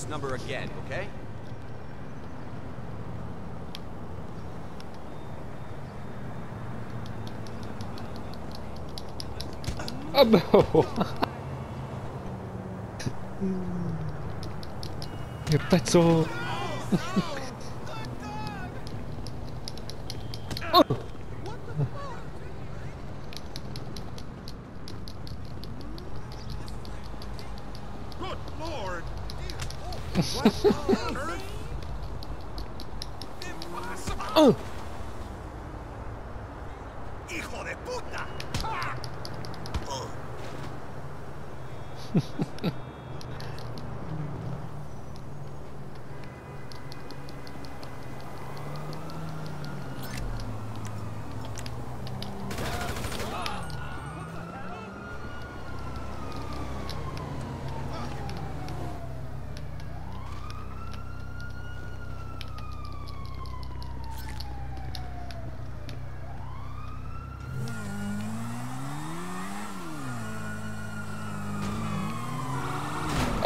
this number again, okay? Abo! Nie pezzo! Good lord! ¡Hijo de puta!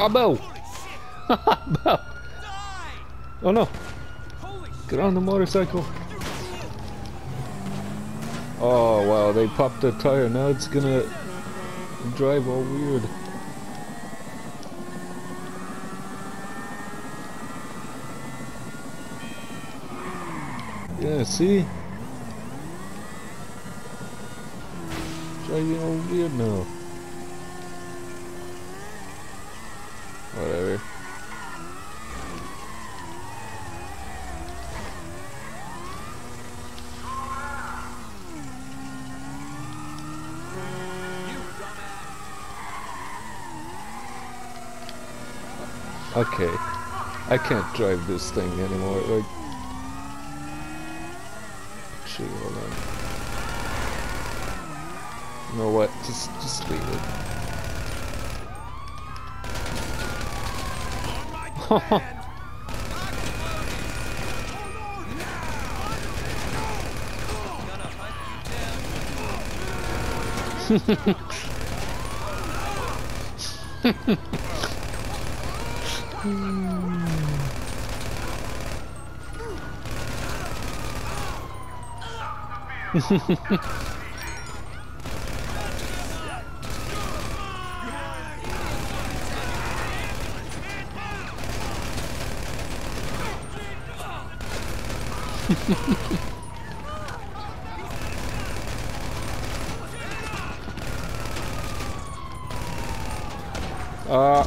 Ugh. Abo! Oh, Holy shit! Abo! Die! Oh no! Get on the motorcycle! Oh wow, they popped the tire, now it's gonna drive all weird. Yeah, see? Driving all weird now. Whatever. Okay. I can't drive this thing anymore. Like, actually, hold on. You know what? Just, just leave it. On my command! ああ